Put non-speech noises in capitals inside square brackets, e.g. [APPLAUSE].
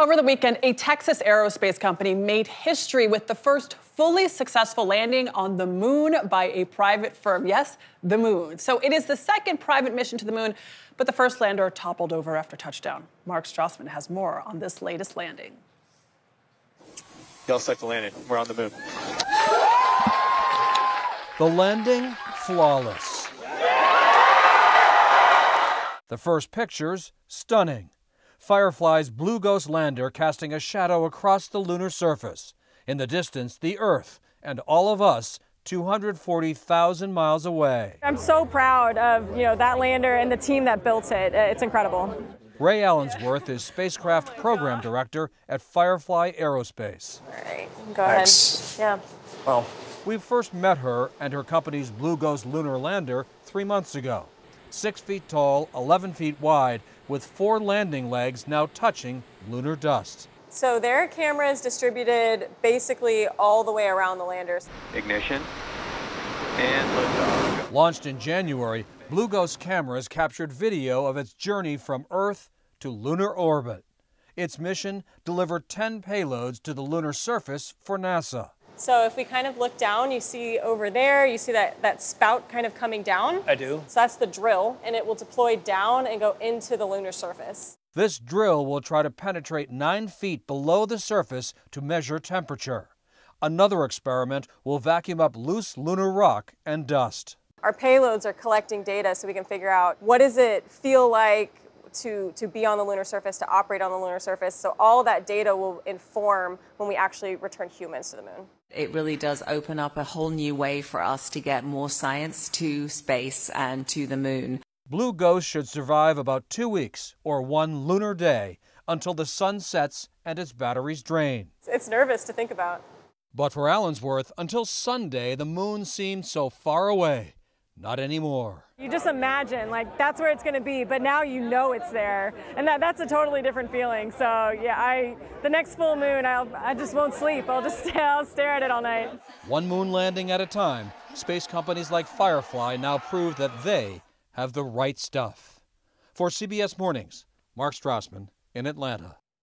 Over the weekend, a Texas aerospace company made history with the first fully successful landing on the moon by a private firm. Yes, the moon. So it is the second private mission to the moon, but the first lander toppled over after touchdown. Mark Strassmann has more on this latest landing. Y'all set to landing. We're on the moon. The landing, flawless. The first pictures, stunning. Firefly's Blue Ghost lander casting a shadow across the lunar surface. In the distance, the Earth, and all of us 240,000 miles away. I'm so proud of you know that lander and the team that built it. Uh, it's incredible. Ray Allensworth is spacecraft program director at Firefly Aerospace. All right, go ahead. Yeah. Well, we first met her and her company's Blue Ghost lunar lander three months ago. Six feet tall, 11 feet wide, with four landing legs now touching lunar dust. So their cameras distributed basically all the way around the landers. Ignition and liftoff. Launched in January, Blue Ghost cameras captured video of its journey from Earth to lunar orbit. Its mission delivered 10 payloads to the lunar surface for NASA. So if we kind of look down, you see over there, you see that, that spout kind of coming down. I do. So that's the drill, and it will deploy down and go into the lunar surface. This drill will try to penetrate nine feet below the surface to measure temperature. Another experiment will vacuum up loose lunar rock and dust. Our payloads are collecting data so we can figure out what does it feel like to, to be on the lunar surface, to operate on the lunar surface. So all that data will inform when we actually return humans to the moon. It really does open up a whole new way for us to get more science to space and to the moon. Blue Ghost should survive about two weeks or one lunar day until the sun sets and its batteries drain. It's nervous to think about. But for Allensworth, until Sunday, the moon seemed so far away. Not anymore. You just imagine, like, that's where it's going to be, but now you know it's there. And that, that's a totally different feeling. So, yeah, I, the next full moon, I'll, I just won't sleep. I'll just [LAUGHS] I'll stare at it all night. One moon landing at a time, space companies like Firefly now prove that they have the right stuff. For CBS Mornings, Mark Strassmann in Atlanta.